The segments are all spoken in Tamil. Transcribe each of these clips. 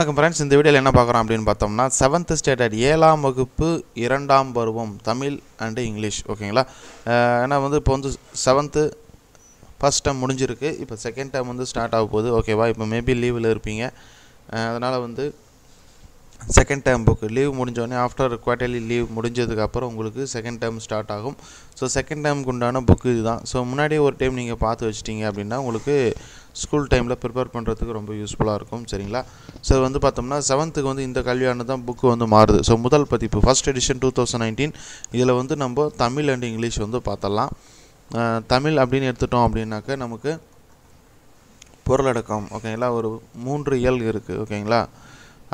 வணக்கம் ஃப்ரெண்ட்ஸ் இந்த வீடியோவில் என்ன பார்க்குறோம் அப்படின்னு பார்த்தோம்னா செவன்த் ஸ்டாண்டர்ட் ஏழாம் வகுப்பு இரண்டாம் பருவம் தமிழ் அண்டு இங்கிலீஷ். ஓகேங்களா? ஏன்னா வந்து இப்போ வந்து செவன்த்து ஃபஸ்ட் டைம் முடிஞ்சிருக்கு. இப்போ செகண்ட் டைம் வந்து ஸ்டார்ட் ஆக போகுது. ஓகேவா? இப்போ மேபி லீவில் இருப்பீங்க. அதனால் வந்து செகண்ட் டேர்ம் புக்கு லீவ் முடிஞ்சோடனே ஆஃப்டர் குவார்டர்லி லீவ் முடிஞ்சதுக்கப்புறம் உங்களுக்கு செகண்ட் டேர்ம் ஸ்டார்ட் ஆகும். ஸோ செகண்ட் டேர்முக்கு உண்டான புக்கு இதுதான். ஸோ முன்னாடியே ஒரு டைம் நீங்கள் பார்த்து வச்சிட்டிங்க அப்படின்னா உங்களுக்கு ஸ்கூல் டைமில் ப்ரிப்பேர் பண்ணுறதுக்கு ரொம்ப யூஸ்ஃபுல்லாக இருக்கும் சரிங்களா? ஸோ வந்து பார்த்தோம்னா செவன்த்துக்கு வந்து இந்த கல்வியாண்டு தான் புக்கு வந்து மாறுது. ஸோ முதல் பதிப்பு first edition two thousand nineteen இதில் வந்து நம்ம தமிழ் அண்ட் இங்கிலீஷ் வந்து பார்த்தலாம் தமிழ் அப்படின்னு எடுத்துட்டோம் அப்படின்னாக்க நமக்கு பொருளடக்கம் ஓகேங்களா? ஒரு மூன்று இயல் இருக்குது ஓகேங்களா?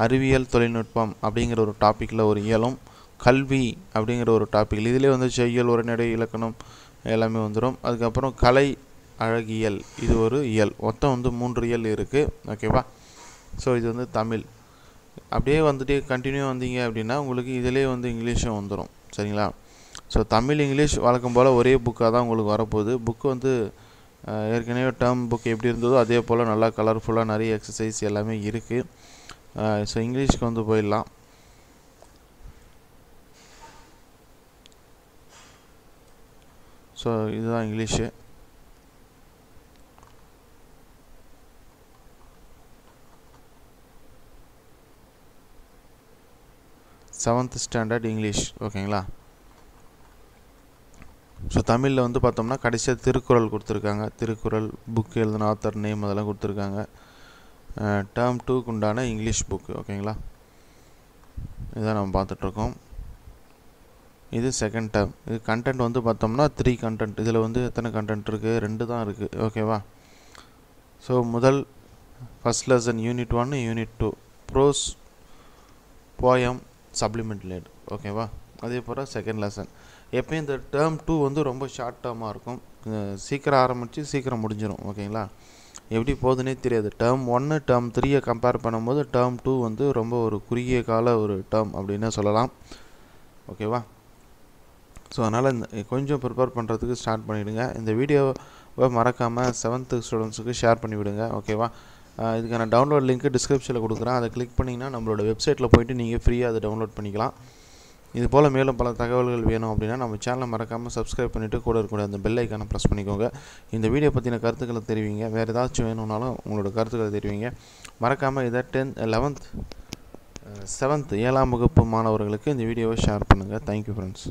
அறிவியல் தொழில்நுட்பம் அப்படிங்கிற ஒரு டாப்பிக்கில் ஒரு இயலும். கல்வி அப்படிங்கிற ஒரு டாப்பிக் இதிலே வந்து செய்யல் உரைநடை இலக்கணம் எல்லாமே வந்துடும் அதுக்கப்புறம் கலை அழகியல். இது ஒரு இயல். மொத்தம் வந்து மூன்று இயல் இருக்குது ஓகேவா ஸோ இது வந்து தமிழ். அப்படியே வந்துட்டு கண்டினியூ வந்தீங்க அப்படின்னா உங்களுக்கு இதிலே வந்து இங்கிலீஷும் வந்துடும் சரிங்களா? ஸோ தமிழ் இங்கிலீஷ் வழக்கம் போல் ஒரே புக்காக தான் உங்களுக்கு வரப்போகுது. புக்கு வந்து ஏற்கனவே டேர்ம் புக் எப்படி இருந்ததோ அதே போல் நல்லா கலர்ஃபுல்லாக நிறைய எக்ஸசைஸ் எல்லாமே இருக்குது ஸோ இங்கிலீஷ்க்கு வந்து போயிடலாம். ஸோ இதுதான் இங்கிலீஷு. செவன்த் ஸ்டாண்டர்ட் இங்கிலீஷ் ஓகேங்களா ஸோ தமிழில் வந்து பார்த்தோம்னா கடைசியாக திருக்குறள் கொடுத்துருக்காங்க. திருக்குறள் புக் எழுதின ஆத்தர் நேம் அதெல்லாம் கொடுத்துருக்காங்க. டேர்ம் டூக்கு உண்டான இங்கிலீஷ் புக்கு ஓகேங்களா இதான் நம்ம பார்த்துட்ருக்கோம். இது செகண்ட் டேர்ம் இது கண்டென்ட் வந்து பார்த்தோம்னா த்ரீ கண்டென்ட் இதில் வந்து எத்தனை கண்டென்ட் இருக்குது ரெண்டு தான் இருக்குது ஓகேவா ஸோ முதல் first lesson unit one unit two prose poem supplement late ஓகேவா அதே போல் செகண்ட் லெசன் எப்பயும் இந்த டேர்ம் டூ வந்து ரொம்ப ஷார்ட் டேர்மாக இருக்கும். சீக்கிரம் ஆரம்பித்து சீக்கிரம் முடிஞ்சிடும் ஓகேங்களா எப்படி போகுதுன்னே தெரியாது. டேர்ம் ஒன்று டேர்ம் த்ரீயை கம்பேர் பண்ணும்போது டேர்ம் டூ வந்து ரொம்ப ஒரு குறுகிய கால ஒரு டேர்ம் அப்படின்னு சொல்லலாம். ஓகேவா ஸோ அதனால் இந்த கொஞ்சம் ப்ரிப்பேர் பண்ணுறதுக்கு ஸ்டார்ட் பண்ணிவிடுங்க இந்த வீடியோவை மறக்காமல் செவன்த்து ஸ்டூடெண்ட்ஸுக்கு ஷேர் பண்ணிவிடுங்க. ஓகேவா இதுக்கான டவுன்லோட் லிங்க்கு டிஸ்கிரிப்ஷனில் கொடுக்குறேன். அதை கிளிக் பண்ணிங்கன்னா நம்மளோட வெப்சைட்டில் போயிட்டு நீங்கள் ஃப்ரீயாக அதை டவுன்லோட் பண்ணிக்கலாம். இது போல் மேலும் பல தகவல்கள் வேணும் அப்படின்னா நம்ம சேனலை மறக்காமல் சப்ஸ்கிரைப் பண்ணிவிட்டு கூட இருக்கக்கூடிய அந்த பெல் ஐக்கானை ப்ரெஸ் பண்ணிக்கோங்க. இந்த வீடியோ பற்றின கருத்துக்களை தெரிவிங்க. வேறு ஏதாச்சும் வேணும்னாலும் உங்களோட கருத்துக்களை தெரிவிங்க. மறக்காமல் இதை டென்த் லெவன்த் செவன்த் ஏழாம் வகுப்பு மாணவர்களுக்கு இந்த வீடியோவை ஷேர் பண்ணுங்கள் தேங்க்யூ ஃப்ரெண்ட்ஸ்